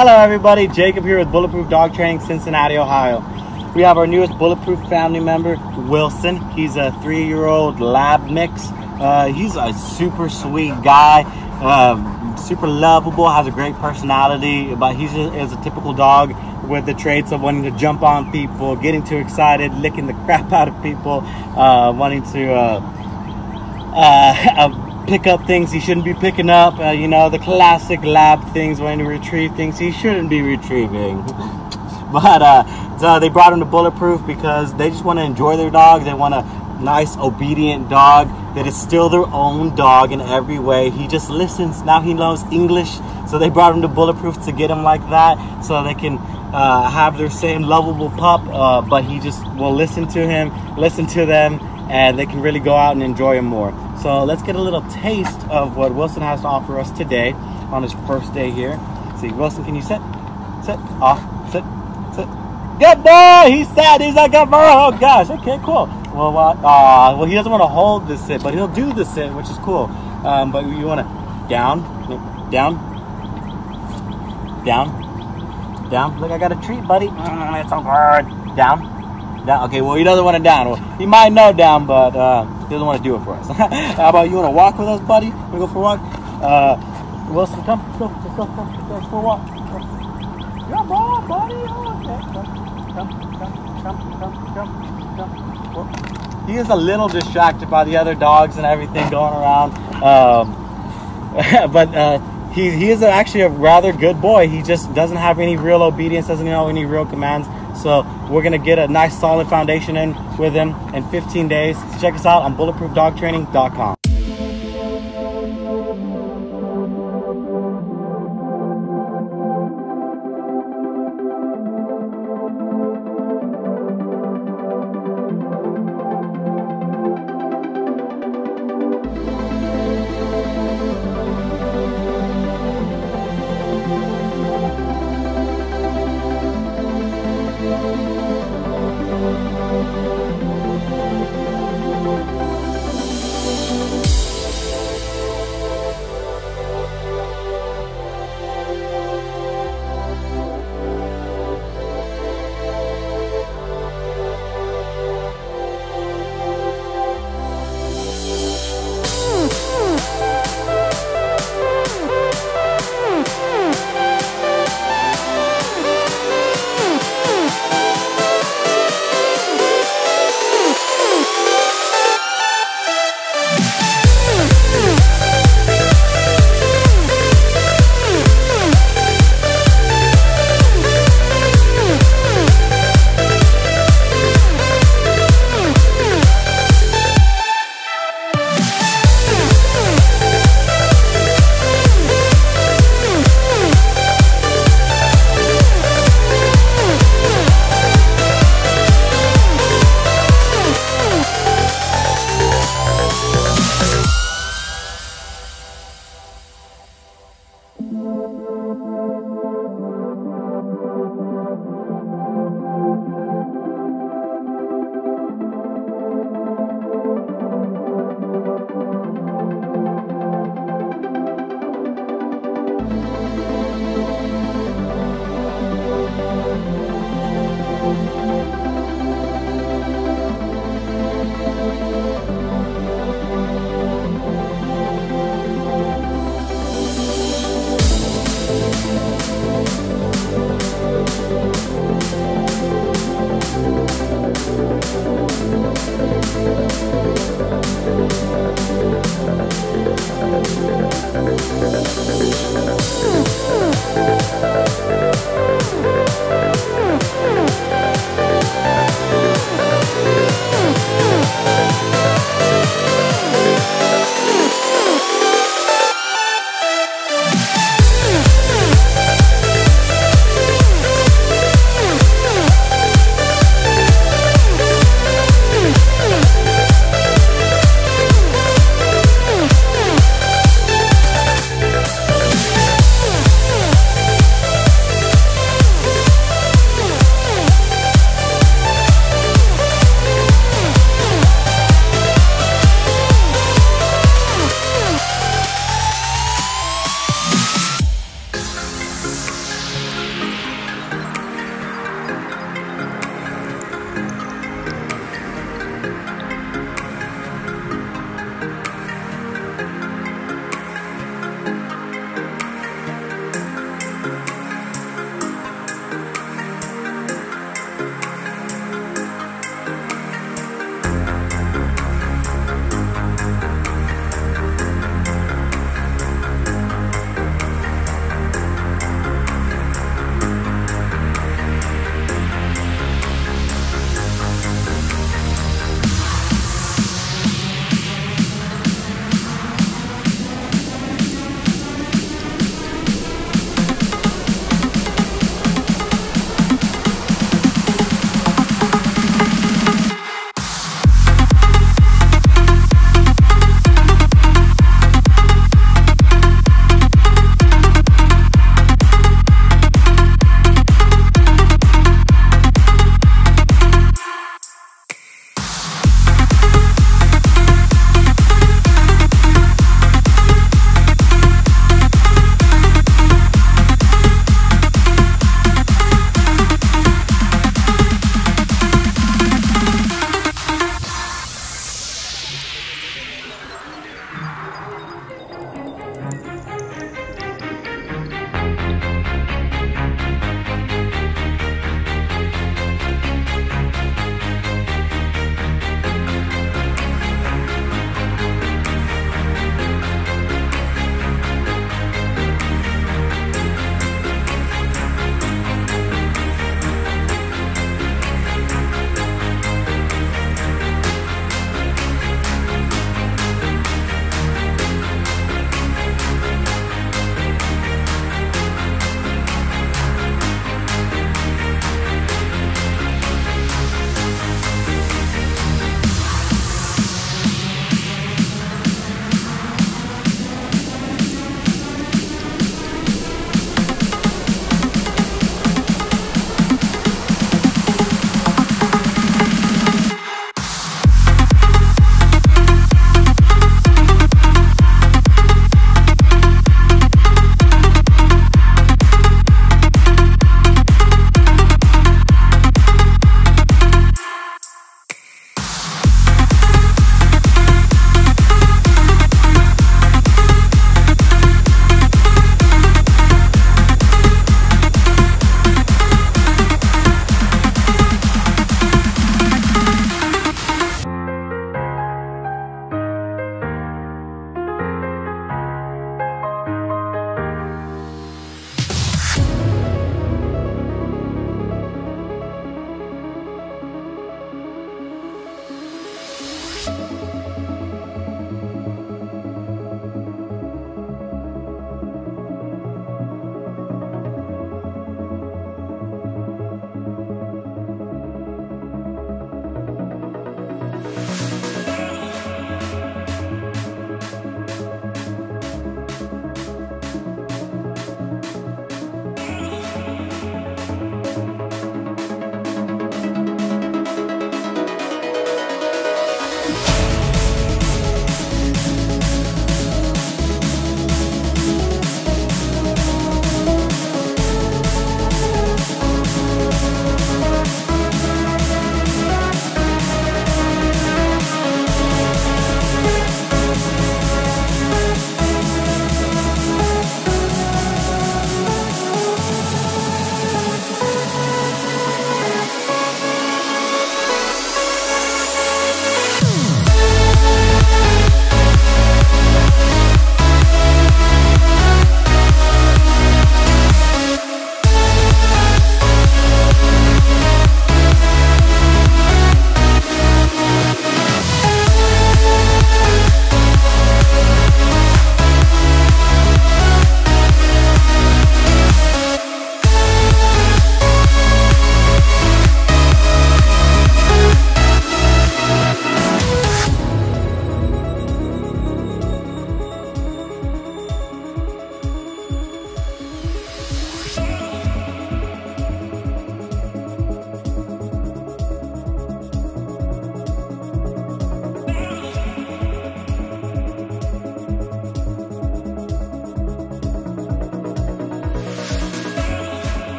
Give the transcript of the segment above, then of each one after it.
Hello, everybody. Jacob here with Bulletproof Dog Training, Cincinnati, Ohio. We have our newest Bulletproof family member, Wilson. He's a three-year-old lab mix. Uh, he's a super sweet guy, um, super lovable, has a great personality, but he's is a typical dog with the traits of wanting to jump on people, getting too excited, licking the crap out of people, uh, wanting to uh, uh, pick up things he shouldn't be picking up. Uh, you know, the classic lab things, when to retrieve things he shouldn't be retrieving. but uh, so they brought him to Bulletproof because they just want to enjoy their dog. They want a nice, obedient dog that is still their own dog in every way. He just listens. Now he knows English. So they brought him to Bulletproof to get him like that so they can uh, have their same lovable pup, uh, but he just will listen to him, listen to them, and they can really go out and enjoy him more. So let's get a little taste of what Wilson has to offer us today on his first day here. Let's see, Wilson, can you sit? Sit, off, sit, sit. Good boy! He sat, he's like, good boy! Oh gosh, okay, cool. Well, uh, well, he doesn't want to hold the sit, but he'll do the sit, which is cool. Um, but you want to down, down, down, down. Look, I got a treat, buddy. Mm, it's so. Down, down. Okay, well, he doesn't want to down. Well, he might know down, but uh, he doesn't want to do it for us. How about you want to walk with us, buddy? We go for a walk. Uh, Wilson, come, come, for a walk. Boy, buddy. Oh, okay, come, come, come, come, come, come, come. He is a little distracted by the other dogs and everything going around. Um, but uh, he, he is actually a rather good boy. He just doesn't have any real obedience, doesn't know any real commands. So we're gonna get a nice solid foundation in with him in 15 days. Check us out on bulletproofdogtraining.com.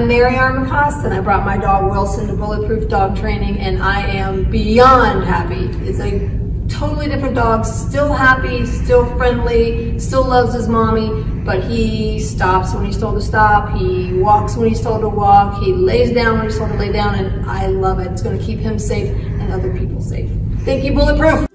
I'm Mary Armacost and I brought my dog Wilson to Bulletproof Dog Training and I am beyond happy. It's a totally different dog, still happy, still friendly, still loves his mommy, but he stops when he's told to stop, he walks when he's told to walk, he lays down when he's told to lay down and I love it. It's gonna keep him safe and other people safe. Thank you, Bulletproof.